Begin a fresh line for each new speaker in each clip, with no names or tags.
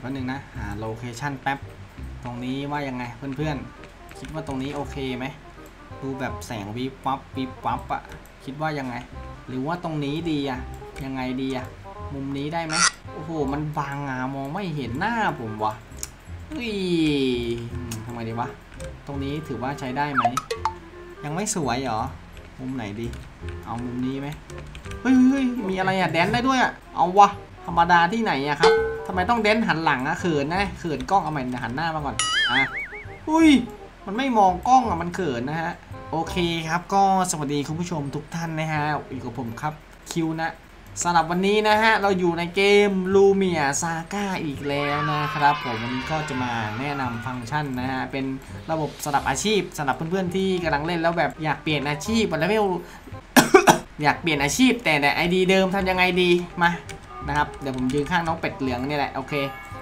แป๊บนึงนะ หาโลเคชันแป๊บ ตรงนี้ว่ายังไงเพื่อนๆ คิดว่าตรงนี้โอเคไหม ดูแบบแสงวิบวับวิบวับอะคิดว่ายังไง หรือว่าตรงนี้ดีอะยังไงดีอะมุมนี้ได้ไหมโอ้โห มันบางอะมองไม่เห็นหน้าผมวะเฮ้ยทำไงดีวะ ตรงนี้ถือว่าใช้ได้ไหม ยังไม่สวยเหรอ มุมไหนดี เอามุมนี้ไหมเฮ้ยเฮ้ยมีอะไรอะแดนได้ด้วยอะเอาวะ รรมดาที่ไหนอะครับทำไมต้องเดนหันหลังอะเขินนะเขินกล้องเอาใหม่หันหน้ามาก่อนอะอุ้ย มันไม่มองกล้องอะมันเขินนะฮะโอเคครับก็สวัสดีคุณผู้ชมทุกท่านนะฮะอยู่กับผมครับคิวนะสำหรับวันนี้นะฮะ เราอยู่ในเกมลูเมียซาก้าอีกแล้วนะครับ ผมวันนี้ก็จะมาแนะนำฟังก์ชันนะฮะ เป็นระบบสำหรับอาชีพสำหรับเพื่อนๆที่กำลังเล่นแล้วแบบอยากเปลี่ยนอาชีพแล้วไม่อยากเปลี่ยนอาชีพแต่แต่ ID เดิมทำยังไงดีมา นะครับ เดี๋ยวผมยืนข้างน้องเป็ดเหลืองนี่แหละโอเค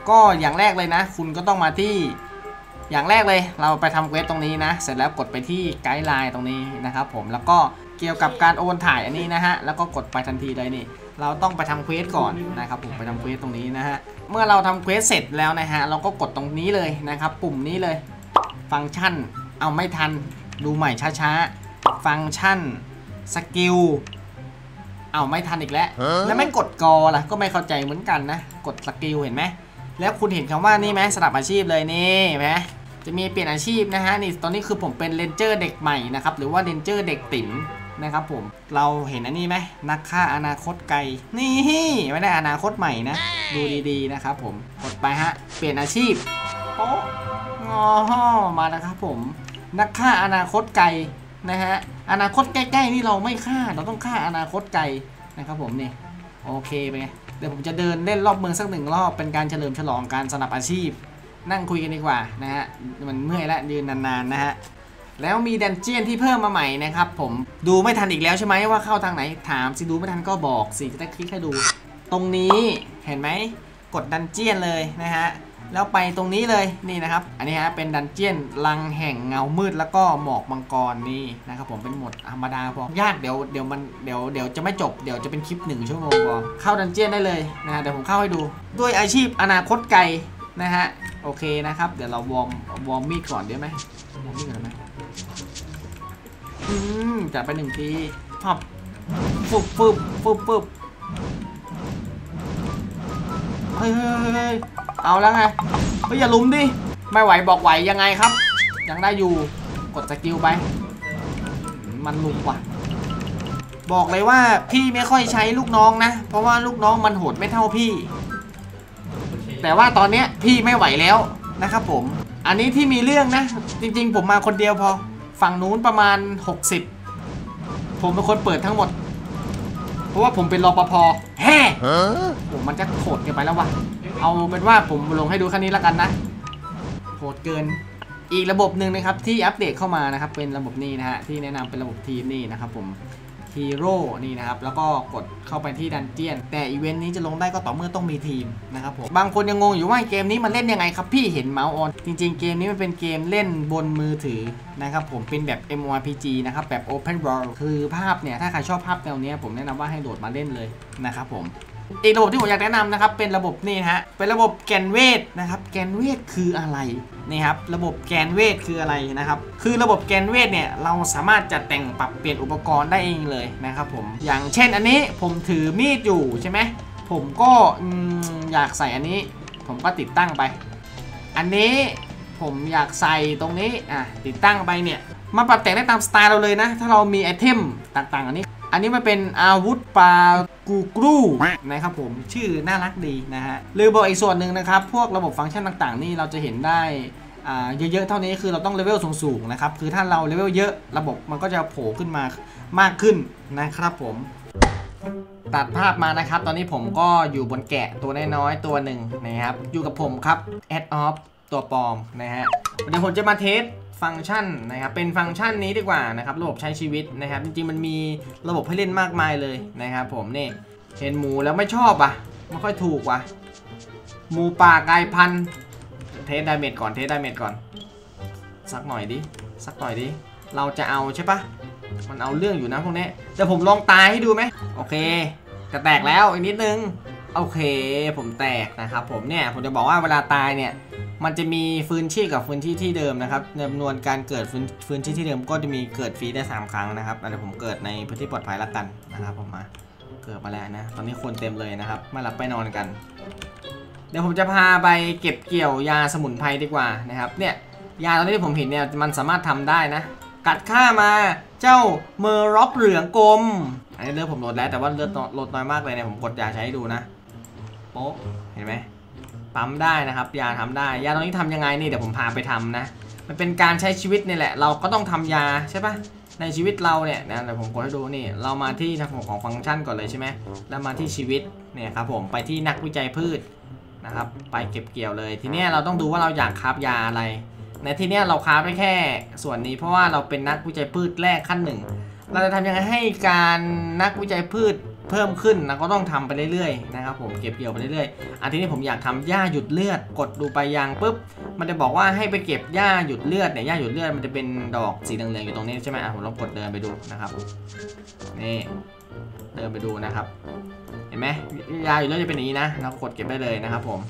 ก็อย่างแรกเลยนะ คุณก็ต้องมาที่ อย่างแรกเลย เราไปทำ quest ตรงนี้นะ เสร็จแล้วกดไปที่ guideline ตรงนี้นะครับ ผมแล้วก็เกี่ยวกับการโอนถ่ายอันนี้นะฮะ แล้วก็กดไปทันทีเลยนี่ เราต้องไปทำ quest ก่อนนะครับผมไปทำ quest ตรงนี้นะฮะ เมื่อเราทำ quest เสร็จแล้วนะฮะ เราก็กดตรงนี้เลยนะครับ ปุ่มนี้เลย ฟังก์ชัน เอาไม่ทัน ดูใหม่ช้าๆ ฟังก์ชัน skill เอาไม่ทันอีกแล้ว แล้วไม่กดกอล่ะ ก็ไม่เข้าใจเหมือนกันนะ กด skill เห็นไหม แล้วคุณเห็นคำว่านี่ไหมสลับอาชีพเลยนี่เห็นไหมจะมีเปลี่ยนอาชีพนะฮะนี่ตอนนี้คือผมเป็น ranger เด็กใหม่นะครับหรือว่า ranger เด็กติ๋มนะครับผมเราเห็นอันนี้ไหมนักฆ่าอนาคตไกลนี่ไม่ได้อนาคตใหม่นะ ดูดีๆนะครับผมกดไปฮะเปลี่ยนอาชีพโป๊ะงอมานะครับผม นักฆ่าอนาคตไกล นะฮะอนาคตใกล้ๆนี่เราไม่ฆ่าเราต้องฆ่าอนาคตไกลนะครับผมนี่โอเคไปเดี๋ยวผมจะเดินเล่นรอบเมืองสักหนึ่งรอบเป็นการเฉลิมฉลองการสนับอาชีพ นั่งคุยกันดีกว่านะฮะมันเมื่อยแล้วยืนนานๆนะฮะแล้วมีดันเจียนที่เพิ่มมาใหม่นะครับผมดูไม่ทันอีกแล้วใช่ไหมว่าเข้าทางไหนถามสิดูไม่ทันก็บอกสิจะได้คลิกให้ดู ตรงนี้เห็นไหมกดดันเจียนเลยนะฮะ แล้วไปตรงนี้เลยนี่นะครับ อันนี้ฮะเป็นดันเจียนลังแห่งเงามืดแล้วก็หมอกมังกรนี่นะครับผมเป็นหมดธรรมดาพอยากเดี๋ยวเดี๋ยวมันเดี๋ยวเดี๋ยวจะไม่จบเดี๋ยวจะเป็นคลิปหนึ่งชั่วโมงพอเข้าดันเจียนได้เลยนะฮะเดี๋ยวผมเข้าให้ดู ด้วยอาชีพอนาคตไกลนะฮะโอเคนะครับ เดี๋ยวเราวอร์มวอร์มมีดก่อนได้ไหมวอร์มมีดก่อนไหมอืมจัดไปหนึ่งทีพับฟึบฟึบฟึบฟึบเฮ้ยเฮ้ยเฮ้ย เอาแล้วไงเฮ้ยอย่าลุมดิ ไม่ไหวบอกไหวยังไงครับ ยังได้อยู่ กดสกิลไป มันลุมกว่ะบอกเลยว่าพี่ไม่ค่อยใช้ลูกน้องนะ เพราะว่าลูกน้องมันโหดไม่เท่าพี่ แต่ว่าตอนเนี้ยพี่ไม่ไหวแล้วนะครับผม อันนี้ที่มีเรื่องนะ จริง ๆ ผมมาคนเดียวพอ ฝั่งนู้นประมาณ 60 ผมเป็นคนเปิดทั้งหมด เพราะว่าผมเป็นรปภแฮ่ผมมันจะโหดเกินไปแล้ววะเอาเป็นว่าผมลงให้ดูแค่นี้แล้วกันนะโหดเกินอีกระบบหนึ่งนะครับที่อัปเดตเข้ามานะครับเป็นระบบนี้นะฮะที่แนะนำเป็นระบบทีมนี่นะครับผม ฮีโร่นี่นะครับ แล้วก็กดเข้าไปที่ dungeon แต่อีเวนต์นี้จะลงได้ก็ต่อเมื่อต้องมีทีมนะครับผม บางคนยังงงอยู่ว่าเกมนี้มันเล่นยังไงครับพี่เห็นเมาส์ออน จริงๆ เกมนี้มันเป็นเกมเล่นบนมือถือนะครับผม เป็นแบบ MMORPG นะครับ แบบ Open World คือภาพเนี่ย ถ้าใครชอบภาพแนวเนี้ยผมแนะนำว่าให้โหลดมาเล่นเลยนะครับผม อีกระบบที่ผมอยากแนะนำนะครับเป็นระบบนี่ฮะเป็นระบบแกนเวทนะครับแกนเวทคืออะไรนี่ครับระบบแกนเวทคืออะไรนะครับคือระบบแกนเวทเนี่ยเราสามารถจัดแต่งปรับเปลี่ยนอุปกรณ์ได้เองเลยนะครับผมอย่างเช่นอันนี้ผมถือมีดอยู่ใช่ไหมผมก็อืมอยากใส่อันนี้ ผมก็ติดตั้งไป อันนี้ผมอยากใส่ตรงนี้อะติดตั้งไปเนี่ยมาปรับแต่งได้ตามสไตล์เราเลยนะ ถ้าเรามี item ต่างๆ อันนี้ อันนี้มันเป็นอาวุธปลากูกรูนะครับผมชื่อน่ารักดีนะฮะหรือบอกอีกส่วนหนึ่งนะครับ พวกระบบฟังก์ชันต่างๆ นี่เราจะเห็นได้เยอะๆ เท่านี้คือเราต้องเลเวลสูงๆนะครับ คือถ้าเราเลเวลเยอะระบบมันก็จะโผล่ขึ้นมามากขึ้นนะครับผม ตัดภาพมานะครับ ตอนนี้ผมก็อยู่บนแกะตัวน้อยๆ ตัวหนึ่งนะครับ อยู่กับผมครับ add off ตัวปลอมนะฮะเดี๋ยวผมจะมา test ฟังก์ชันนะครับเป็นฟังก์ชันนี้ดีกว่านะครับระบบใช้ชีวิตนะครับ จริงๆมันมีระบบให้เล่นมากมายเลยนะครับผมนี่เห็นหมูแล้วไม่ชอบอะไม่ค่อยถูกว่ะหมูป่ากายพันธุ์ test damage ก่อน test damage ก่อน สักหน่อยดิสักหน่อยดิเราจะเอาใช่ปะมันเอาเรื่องอยู่นะพวกนี้เดี๋ยวผมลองตายให้ดูไหมโอเคจะแตกแล้วอีกนิดนึง โอเค ผมแตกนะครับผมเนี่ยผมจะบอกว่าเวลาตายเนี่ยมันจะมีฟื้นชีพกับฟื้นที่ที่เดิมนะครับจำนวนการเกิดฟื้นฟื้นที่ที่เดิมก็จะมีเกิดฟรีได้ 3 ครั้งนะครับเดี๋ยวผมเกิดในพื้นที่ปลอดภัยละกันนะครับผมมาเกิดมาแล้วนะ ตอนนี้คนเต็มเลยนะครับมาหลับไปนอนกัน เดี๋ยวผมจะพาไปเก็บเกี่ยวยาสมุนไพรดีกว่านะครับเนี่ยยาตอนนี้ที่ผมเห็นเนี่ยมันสามารถทำได้นะ กัดฆ่ามาเจ้าเมอร์ร็อกเหลืองกลมอันนี้เลือดผมลดแล้วแต่ว่าเลือดลดน้อยมากเลยเนี่ยผมกดยาใช้ให้ดูนะ โป๊ะเห็นไหมปั๊มได้นะครับ ยาทำได้ ยาตรงนี้ทำยังไงนี่เดี๋ยวผมพาไปทำนะ มันเป็นการใช้ชีวิตนี่แหละ เราก็ต้องทำยาใช่ปะในชีวิตเราเนี่ยนะเดี๋ยวผมกดให้ดูนี่ เรามาที่ทางของฟังก์ชันก่อนเลยใช่ไหมแล้วมาที่ชีวิตเนี่ยครับผมไปที่นักวิจัยพืชนะครับ ไปเก็บเกี่ยวเลย ทีนี้เราต้องดูว่าเราอยากคราบยาอะไร ในที่นี้เราคราฟได้แค่ส่วนนี้ เพราะว่าเราเป็นนักวิจัยพืชแรกขั้นหนึ่งเราจะทำยังไงให้การนักวิจัยพืช เพิ่มขึ้นเราก็ต้องทำไปเรื่อยๆนะครับผมเก็บเกี่ยวไปเรื่อยๆอันทีนี้ผมอยากทำหญ้าหยุดเลือด กดดูไปยังปุ๊บ มันจะบอกว่าให้ไปเก็บหญ้าหยุดเลือดเนี่ยหญ้าหยุดเลือดมันจะเป็นดอกสีเหลืองๆอยู่ตรงนี้ใช่ไหมอะผมลองกดเดินไปดูนะครับนี่เดินไปดูนะครับ เห็นไหมหญ้าหยุดเลือดจะเป็นอย่างนี้นะเรากดเก็บได้เลยนะครับผม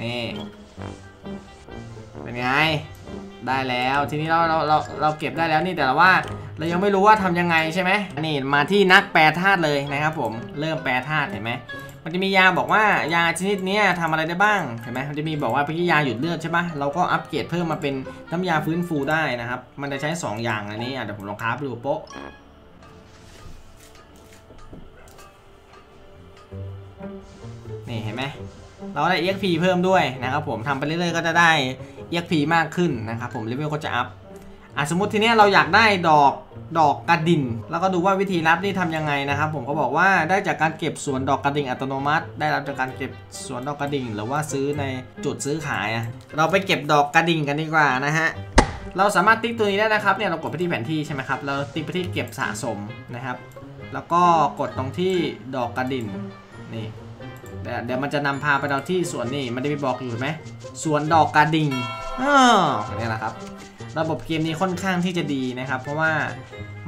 นี่ เป็นไง ได้แล้วทีนี้เราเราเราเราเก็บได้แล้วนี่แต่ว่า เรายังไม่รู้ว่าทำยังไงใช่ไหมนี่มาที่นักแปรธาตุเลยนะครับผมเริ่มแปรธาตุเห็นไหมมันจะมียาบอกว่ายาชนิดนี้ทำอะไรได้บ้างเห็นไหมมันจะมีบอกว่าเป็นยาหยุดเลือดใช่ปะเราก็อัปเกรดเพิ่มมาเป็นน้ำยาฟื้นฟูได้นะครับ มันจะใช้ 2 อย่างอันนี้อะเดี๋ยวผมลองคราฟดูโป๊ะนี่เห็นไหม เราได้ EXP เพิ่มด้วยนะครับผมทำไปเรื่อยๆก็จะได้ EXP มากขึ้นนะครับผมเลเวลก็จะอัพอะสมมติทีเนี้ยเราอยากได้ดอกดอกกระดิ่งแล้วก็ดูว่าวิธีรับนี่ทำยังไงนะครับผมก็บอกว่าได้จากการเก็บสวนดอกกระดิ่งอัตโนมัติ ได้รับจากการเก็บสวนดอกกระดิ่ง หรือว่าซื้อในจุดซื้อขายอะเราไปเก็บดอกกระดิ่งกันดีกว่านะฮะเราสามารถติ๊กตัวนี้ได้นะครับเนี่ยเรากดไปที่แผนที่ใช่ไหมครับเราติ๊กไปที่เก็บสะสมนะครับ แล้วก็กดตรงที่ดอกกระดิ่งนี่ เดี๋ยวเดี๋ยวมันจะนำพาไปเราที่สวนนี่มันได้มีบอกอยู่ไหมสวนดอกกระดิ่งอ้าวนี่แหละครับ ระบบเกมนี้ค่อนข้างที่จะดีนะครับ เพราะว่า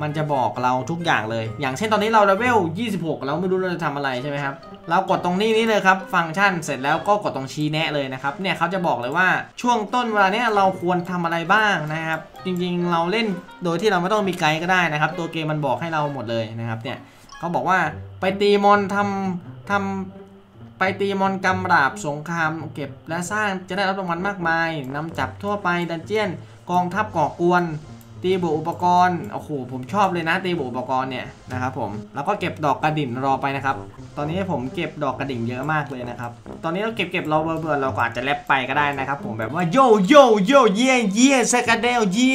มันจะบอกเราทุกอย่างเลย อย่างเช่นตอนนี้เราเลเวล 26เราไม่รู้เราจะทำอะไรใช่ไหมครับ เรากดตรงนี้นี่เลยครับ ฟังก์ชันเสร็จแล้วก็กดตรงชี้แนะเลยนะครับ เนี่ยเขาจะบอกเลยว่าช่วงต้นเวลาเนี้ยเราควรทำอะไรบ้างนะครับ จริงๆเราเล่นโดยที่เราไม่ต้องมีไกด์ก็ได้นะครับ ตัวเกมมันบอกให้เราหมดเลยนะครับ เนี่ยเขาบอกว่าไปตีมอนทำทำ ไปตีมอนกำราบสงครามเก็บและสร้างจะได้รับรางวัลมากมายนำจับทั่วไปดันเจียนกองทัพก่อกวน ตีบุอุปกรณ์โอ้โหผมชอบเลยนะตีบุอุปกรณ์เนี่ยนะครับผมแล้วก็เก็บดอกกระดิ่งรอไปนะครับ ตอนนี้ผมเก็บดอกกระดิ่งเยอะมากเลยนะครับ ตอนนี้เราเก็บเก็บเราเบื่อๆเราก็อาจจะแลบไปก็ได้นะครับ ผมแบบว่าโยโยโยเย่เย่สกเดลเย่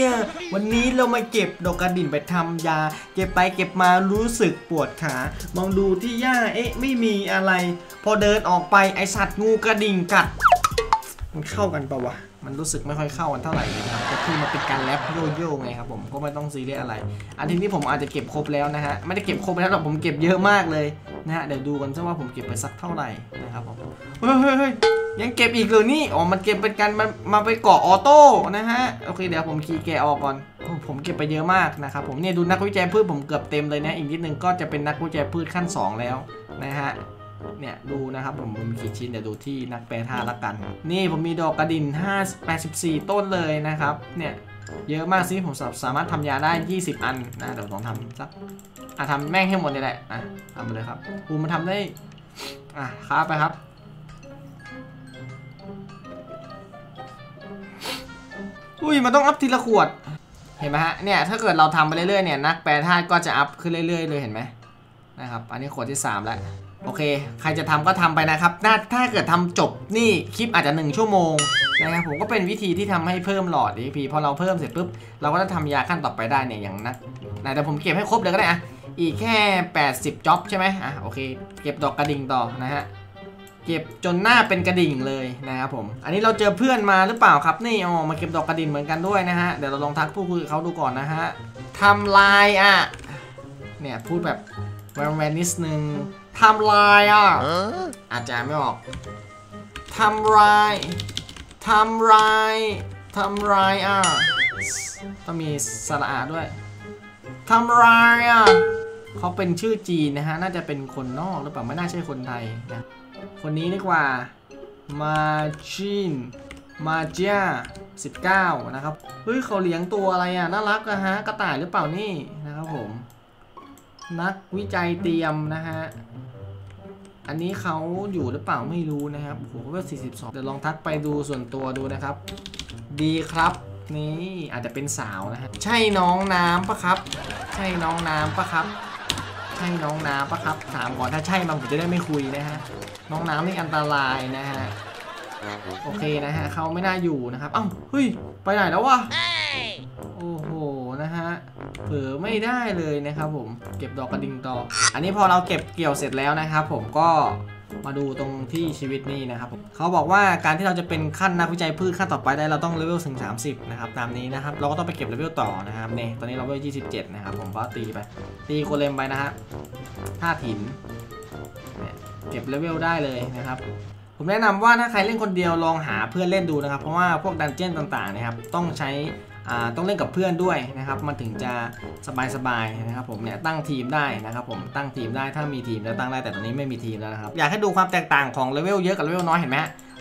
วันนี้เรามาเก็บดอกกระดิ่งไปทำยา เก็บไปเก็บมารู้สึกปวดขามองดูที่หญ้าเอ๊ะไม่มีอะไร พอเดินออกไปไอสัตว์งูกระดิ่งกัดมันเข้ากันปะวะ มันรู้สึกไม่ค่อยเข้ากันเท่าไหร่นะครับก็คือมันเป็นการแรปโยโย่ไงครับผมก็ไม่ต้องซีเรียสอะไร อันที่นี้ผมอาจจะเก็บครบแล้วนะฮะไม่ได้เก็บครบแล้วหรอกผมเก็บเยอะมากเลยนะฮะเดี๋ยวดูกันซะว่าผมเก็บไปสักเท่าไหร่นะครับผมเฮ้ยเฮ้ยยังเก็บอีกเลยนี่อ๋อมันเก็บเป็นการมันมาไปเกาะออโต้นะฮะโอเคเดี๋ยวผมคีย์แกะออกก่อนผมเก็บไปเยอะมากนะครับผมเนี่ยดูนักวิจัยพืชผมเกือบเต็มเลยนะอีกนิดนึงก็จะเป็นนักวิจัยพืชขั้นสองแล้วนะฮะ เนี่ยดูนะครับผมมีกี่ชิ้นเดี๋ยวดูที่นักแปรธาตุละกัน นี่ผมมีดอกกระดิน5 84 ต้นเลยนะครับ เนี่ยเยอะมากสิผมสาสามารถทำยาได้ 20 อันนะเดี๋ยวผมทำสักอะทำแม่งให้หมดเลยแหละอะทำไปเลยครับอูมันทำได้อะครับไปครับอุ้ยมันต้องอัพทีละขวดเห็นไหมฮะเนี่ยถ้าเกิดเราทำไปเรื่อยๆเนี่ยนักแปรธาตุก็จะอัพขึ้นเรื่อยๆเลยเห็นไหม นะครับ อันนี้ขวดที่ 3 แล้ว โอเค ใครจะทำก็ทำไปนะครับถ้าถ้าเกิดทำจบนี่คลิปอาจจะ 1 ชั่วโมงนะครับผมก็เป็นวิธีที่ทำให้เพิ่มหลอด EP พอเราเพิ่มเสร็จปุ๊บเราก็จะทำยาขั้นต่อไปได้เนี่ยอย่างนะไหนแต่ผมเก็บให้ครบเลยก็ได้อะอีกแค่ 80จ็อบใช่ไหมอะโอเค เก็บดอกกระดิ่งต่อนะฮะเก็บจนหน้าเป็นกระดิ่งเลยนะครับผม อันนี้เราเจอเพื่อนมาหรือเปล่าครับนี่อ๋อมาเก็บดอกกระดิ่งเหมือนกันด้วยนะฮะ เดี๋ยวเราลองทักพูดคุยกับเขาดูก่อนนะฮะทำลายอะ เนี่ยพูดแบบ แวนแวนนิดนึงทำลายอะอาจจะไม่ออกทำลายทำลายทำลายอะต้องมีสระอาด้วยทำลายอะเขาเป็นชื่อจีนนะฮะ น่าจะเป็นคนนอกหรือเปล่า ไม่น่าใช่คนไทยนะ คนนี้ดีกว่า มาชิน มาเจีย19 นะครับ เฮ้ยเขาเลี้ยงตัวอะไรอะ น่ารักอะฮะ กระต่ายหรือเปล่านี่นะครับผม นักวิจัยเตรียมนะฮะ อันนี้เขาอยู่หรือเปล่าไม่รู้นะครับโอ้โหก็42 เดี๋ยวลองทักไปดูส่วนตัวดูนะครับ ดีครับ นี่อาจจะเป็นสาวนะฮะ ใช่น้องน้ำปะครับ ใช่น้องน้ำปะครับ ใช่น้องน้ำปะครับ ถามก่อนถ้าใช่มาผมจะได้ไม่คุยนะฮะ น้องน้ำนี่อันตรายนะฮะ โอเคนะฮะเขาไม่น่าอยู่นะครับเอ้าเฮ้ย ไปไหนแล้ววะโอ้โห นะฮะเผลอไม่ได้เลยนะครับผมเก็บดอกกระดิ่งต่อ อันนี้พอเราเก็บเกี่ยวเสร็จแล้วนะครับผมก็มาดูตรงที่ชีวิตนี่นะครับผมเขาบอกว่าการที่เราจะเป็นขั้นนักวิจัยพืชขั้นต่อไปได้เราต้องเลเวลถึง 30 นะครับ ตามนี้นะครับ เราก็ต้องไปเก็บเลเวลต่อนะครับเนี่ยตอนนี้เราเลเวล27 นะครับ ผมก็ตีไป ตี golem ไปนะฮะธาตุหินเนี่ยเก็บเลเวลได้เลยนะครับ ผมแนะนำว่าถ้าใครเล่นคนเดียวลองหาเพื่อนเล่นดูนะครับ เพราะว่าพวก dungeon ต่างๆนะครับต้องใช้ ต้องเล่นกับเพื่อนด้วยนะครับมันถึงจะสบายๆนะครับผมเนี่ยตั้งทีมได้นะครับผมตั้งทีมได้ถ้ามีทีมแล้วตั้งได้แต่ตอนนี้ไม่มีทีมแล้วนะครับอยากให้ดูความแตกต่างของเลเวลเยอะกับเลเวลน้อยเห็นไหม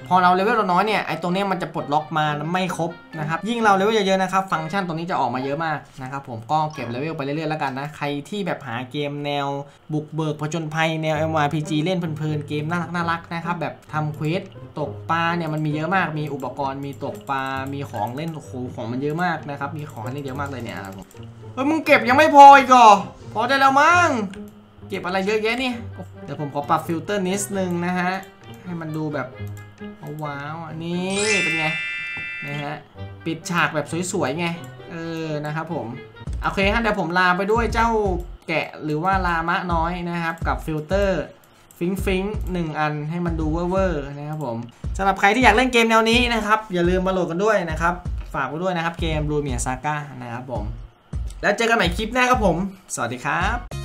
พอเราเลเวลเราน้อยเนี่ยไอ้ตรงนี้มันจะปลดล็อกมาไม่ครบนะครับยิ่งเราเลเวลเยอะๆนะครับฟังก์ชันตรงนี้จะออกมาเยอะมากนะครับผมก็เก็บเลเวลไปเรื่อยๆแล้วกันนะใครที่แบบหาเกมแนวบุกเบิกผจญภัยแนว MRPG เล่นเพลินๆเกมน่ารักน่ารักนะครับแบบทำ questตกปลาเนี่ยมันมีเยอะมากมีอุปกรณ์มีตกปลา มีของเล่นโอ้โหของมันเยอะมากนะครับมีของเล่นเยอะมากเลยเนี่ยครับผมเฮ้ยมึงเก็บยังไม่พออีกเหรอพอได้แล้วมั้งเก็บอะไรเยอะแยะนี่เดี๋ยวผมขอปรับฟิลเตอร์นิดนึงนะฮะให้มันดูแบบ ว้าวอันนี้เป็นไงนะฮะปิดฉากแบบสวยๆไงเออนะครับผมโอเคฮะเดี๋ยวผมลาไปด้วยเจ้าแกะหรือว่าลามะน้อยนะครับกับฟิลเตอร์ฟิงฟิงหนึ่งอันให้มันดูเวอร์ๆนะครับผมสำหรับใครที่อยากเล่นเกมแนวนี้นะครับ อย่าลืมมาโหลดกันด้วยนะครับ ฝากไว้ด้วยนะครับเกม Blue m i a Saga นะครับผม แล้วเจอกันใหม่คลิปหน้าครับผม สวัสดีครับ